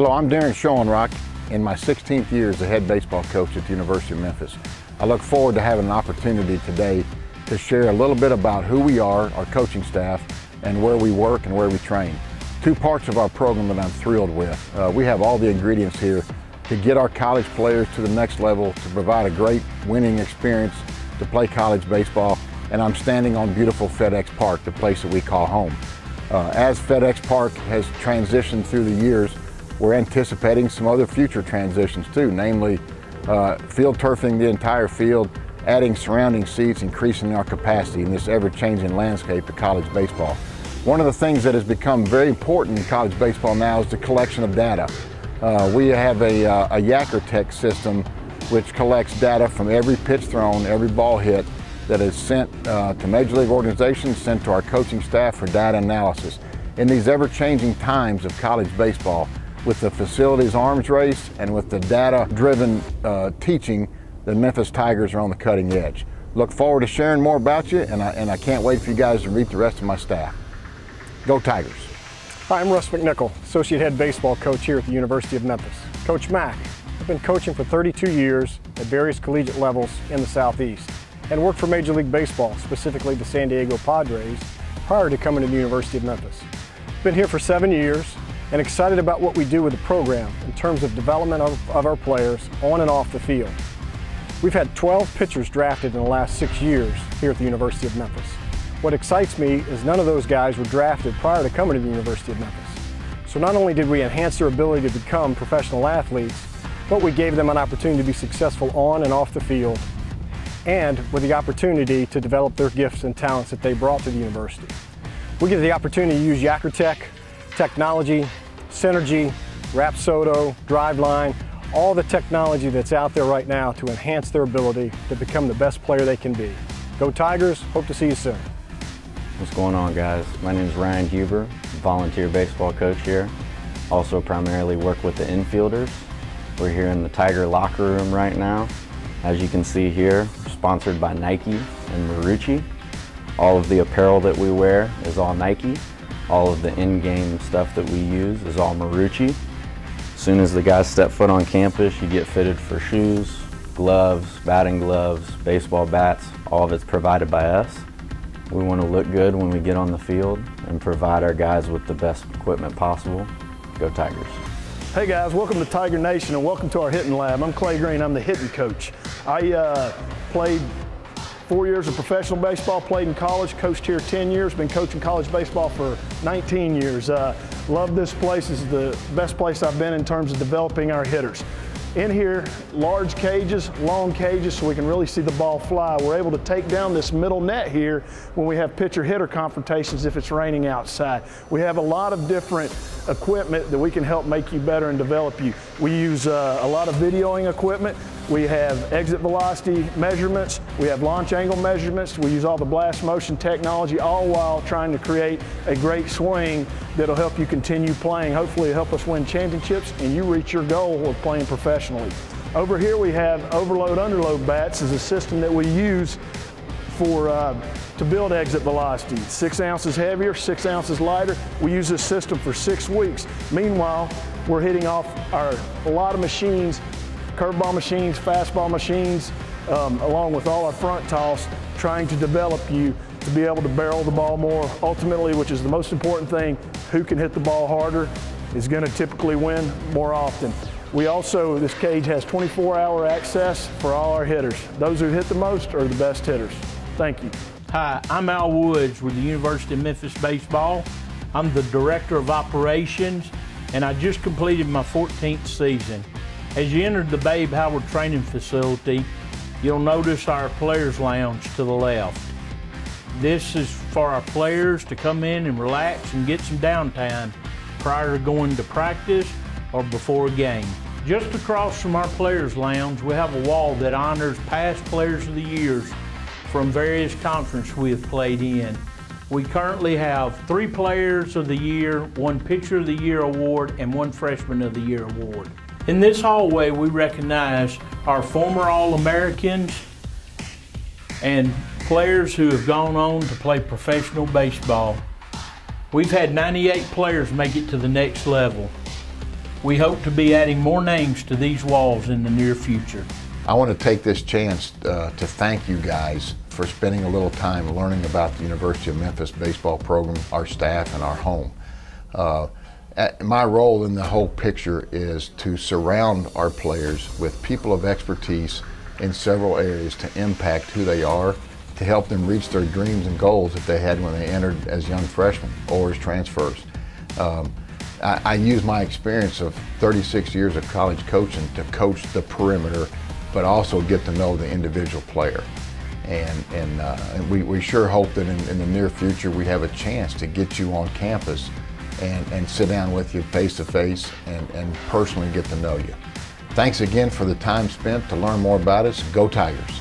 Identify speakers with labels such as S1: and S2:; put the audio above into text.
S1: Hello, I'm Daron Schoenrock in my 16th year as a head baseball coach at the University of Memphis. I look forward to having an opportunity today to share a little bit about who we are, our coaching staff, and where we work and where we train. Two parts of our program that I'm thrilled with. Uh, we have all the ingredients here to get our college players to the next level, to provide a great winning experience to play college baseball, and I'm standing on beautiful FedEx Park, the place that we call home. Uh, as FedEx Park has transitioned through the years, we're anticipating some other future transitions too, namely uh, field turfing the entire field, adding surrounding seats, increasing our capacity in this ever-changing landscape of college baseball. One of the things that has become very important in college baseball now is the collection of data. Uh, we have a, uh, a Yakkertech system which collects data from every pitch thrown, every ball hit that is sent uh, to major league organizations, sent to our coaching staff for data analysis. In these ever-changing times of college baseball, with the facilities arms race and with the data-driven uh, teaching, the Memphis Tigers are on the cutting edge. Look forward to sharing more about you, and I, and I can't wait for you guys to meet the rest of my staff. Go Tigers.
S2: Hi, I'm Russ McNickle, Associate Head Baseball Coach here at the University of Memphis. Coach Mack, I've been coaching for 32 years at various collegiate levels in the Southeast and worked for Major League Baseball, specifically the San Diego Padres, prior to coming to the University of Memphis. Been here for seven years and excited about what we do with the program in terms of development of, of our players on and off the field. We've had 12 pitchers drafted in the last six years here at the University of Memphis. What excites me is none of those guys were drafted prior to coming to the University of Memphis. So not only did we enhance their ability to become professional athletes, but we gave them an opportunity to be successful on and off the field, and with the opportunity to develop their gifts and talents that they brought to the university. We get the opportunity to use Yakkertech, technology, Synergy, Rapsodo, Driveline, all the technology that's out there right now to enhance their ability to become the best player they can be. Go Tigers, hope to see you soon.
S3: What's going on guys? My name is Ryan Huber, volunteer baseball coach here. Also primarily work with the infielders. We're here in the Tiger locker room right now. As you can see here, sponsored by Nike and Marucci. All of the apparel that we wear is all Nike. All of the in-game stuff that we use is all Marucci. As soon as the guys step foot on campus, you get fitted for shoes, gloves, batting gloves, baseball bats, all of it's provided by us. We want to look good when we get on the field and provide our guys with the best equipment possible. Go Tigers.
S4: Hey guys, welcome to Tiger Nation and welcome to our hitting lab. I'm Clay Green, I'm the hitting coach. I uh, played four years of professional baseball, played in college, coached here 10 years, been coaching college baseball for 19 years. Uh, love this place, this is the best place I've been in terms of developing our hitters. In here, large cages, long cages, so we can really see the ball fly. We're able to take down this middle net here when we have pitcher-hitter confrontations if it's raining outside. We have a lot of different equipment that we can help make you better and develop you. We use uh, a lot of videoing equipment. We have exit velocity measurements. We have launch angle measurements. We use all the blast motion technology, all while trying to create a great swing that'll help you continue playing. Hopefully help us win championships and you reach your goal of playing professionally. Over here we have overload underload bats is a system that we use for uh, to build exit velocity. Six ounces heavier, six ounces lighter. We use this system for six weeks. Meanwhile, we're hitting off our a lot of machines, curveball machines, fastball machines, um, along with all our front toss, trying to develop you to be able to barrel the ball more. Ultimately, which is the most important thing, who can hit the ball harder is going to typically win more often. We also, this cage has 24 hour access for all our hitters. Those who hit the most are the best hitters. Thank you.
S5: Hi, I'm Al Woods with the University of Memphis Baseball. I'm the Director of Operations and I just completed my 14th season. As you enter the Babe Howard Training Facility, you'll notice our Players Lounge to the left. This is for our players to come in and relax and get some downtime prior to going to practice or before a game. Just across from our Players Lounge, we have a wall that honors past Players of the Years from various conferences we have played in. We currently have three Players of the Year, one Pitcher of the Year award, and one Freshman of the Year award. In this hallway, we recognize our former All-Americans and players who have gone on to play professional baseball. We've had 98 players make it to the next level. We hope to be adding more names to these walls in the near future.
S1: I want to take this chance uh, to thank you guys for spending a little time learning about the University of Memphis baseball program, our staff, and our home. Uh, my role in the whole picture is to surround our players with people of expertise in several areas to impact who they are, to help them reach their dreams and goals that they had when they entered as young freshmen or as transfers. Um, I, I use my experience of 36 years of college coaching to coach the perimeter, but also get to know the individual player. And, and, uh, and we, we sure hope that in, in the near future we have a chance to get you on campus and, and sit down with you face to face and, and personally get to know you. Thanks again for the time spent to learn more about us. Go Tigers.